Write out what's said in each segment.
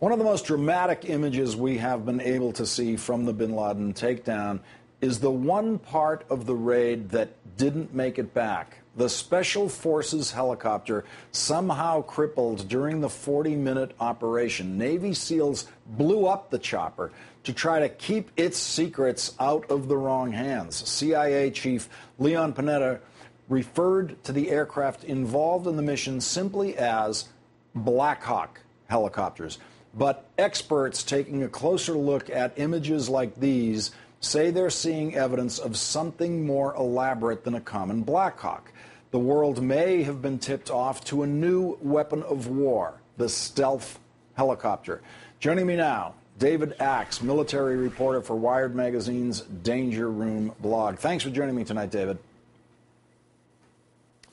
One of the most dramatic images we have been able to see from the bin Laden takedown is the one part of the raid that didn't make it back. The Special Forces helicopter somehow crippled during the 40 minute operation. Navy SEALs blew up the chopper to try to keep its secrets out of the wrong hands. CIA Chief Leon Panetta referred to the aircraft involved in the mission simply as Black Hawk helicopters. But experts taking a closer look at images like these say they're seeing evidence of something more elaborate than a common Black Hawk. The world may have been tipped off to a new weapon of war, the stealth helicopter. Joining me now, David Axe, military reporter for Wired Magazine's Danger Room blog. Thanks for joining me tonight, David.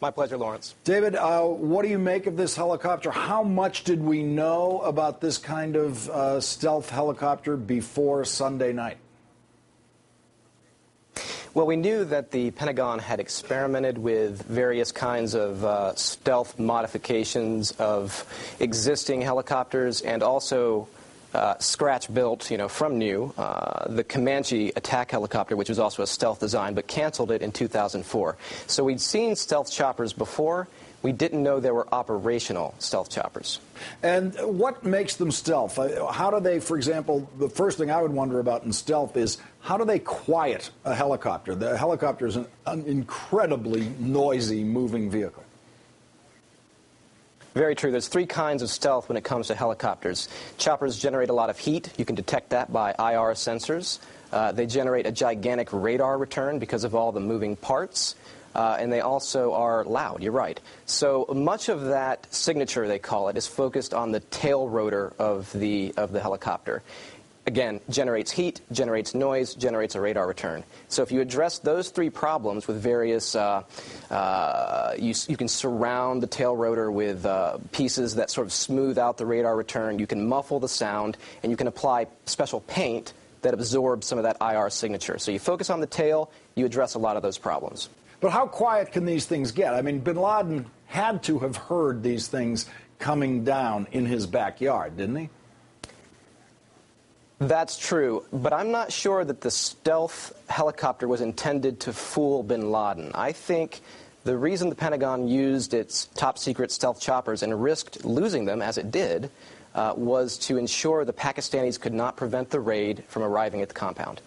My pleasure, Lawrence. David, uh, what do you make of this helicopter? How much did we know about this kind of uh, stealth helicopter before Sunday night? Well, we knew that the Pentagon had experimented with various kinds of uh, stealth modifications of existing helicopters and also uh, scratch built, you know, from new, uh, the Comanche attack helicopter, which was also a stealth design, but canceled it in 2004. So we'd seen stealth choppers before. We didn't know there were operational stealth choppers. And what makes them stealth? Uh, how do they, for example, the first thing I would wonder about in stealth is how do they quiet a helicopter? The helicopter is an, an incredibly noisy moving vehicle. Very true. There's three kinds of stealth when it comes to helicopters. Choppers generate a lot of heat. You can detect that by IR sensors. Uh, they generate a gigantic radar return because of all the moving parts. Uh, and they also are loud, you're right. So much of that signature, they call it, is focused on the tail rotor of the, of the helicopter again, generates heat, generates noise, generates a radar return. So if you address those three problems with various, uh, uh, you, you, can surround the tail rotor with uh, pieces that sort of smooth out the radar return, you can muffle the sound, and you can apply special paint that absorbs some of that IR signature. So you focus on the tail, you address a lot of those problems. But how quiet can these things get? I mean, bin Laden had to have heard these things coming down in his backyard, didn't he? That's true, but I'm not sure that the stealth helicopter was intended to fool bin Laden. I think the reason the Pentagon used its top secret stealth choppers and risked losing them, as it did, uh, was to ensure the Pakistanis could not prevent the raid from arriving at the compound.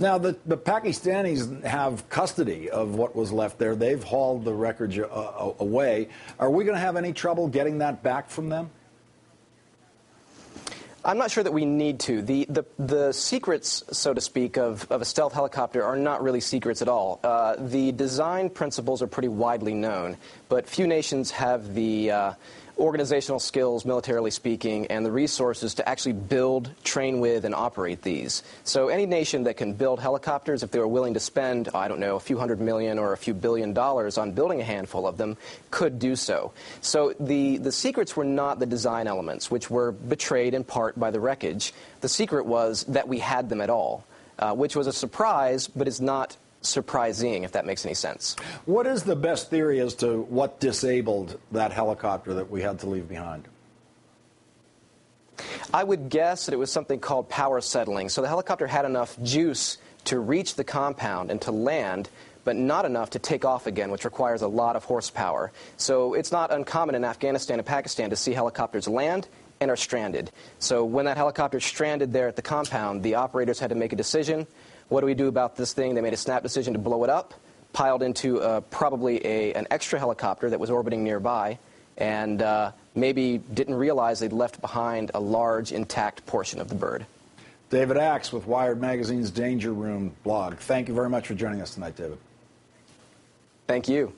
Now, the, the Pakistanis have custody of what was left there. They've hauled the wreckage uh, away. Are we going to have any trouble getting that back from them? I'm not sure that we need to. The, the, the secrets, so to speak, of, of a stealth helicopter are not really secrets at all. Uh, the design principles are pretty widely known, but few nations have the, uh, organizational skills, militarily speaking, and the resources to actually build, train with, and operate these. So any nation that can build helicopters, if they were willing to spend, I don't know, a few hundred million or a few billion dollars on building a handful of them, could do so. So the, the secrets were not the design elements, which were betrayed in part by the wreckage. The secret was that we had them at all. Uh, which was a surprise, but is not surprising, if that makes any sense. What is the best theory as to what disabled that helicopter that we had to leave behind? I would guess that it was something called power settling. So the helicopter had enough juice to reach the compound and to land, but not enough to take off again, which requires a lot of horsepower. So it's not uncommon in Afghanistan and Pakistan to see helicopters land and are stranded. So when that helicopter stranded there at the compound, the operators had to make a decision what do we do about this thing? They made a snap decision to blow it up, piled into uh, probably a, an extra helicopter that was orbiting nearby, and uh, maybe didn't realize they'd left behind a large intact portion of the bird. David Axe with Wired Magazine's Danger Room blog. Thank you very much for joining us tonight, David. Thank you.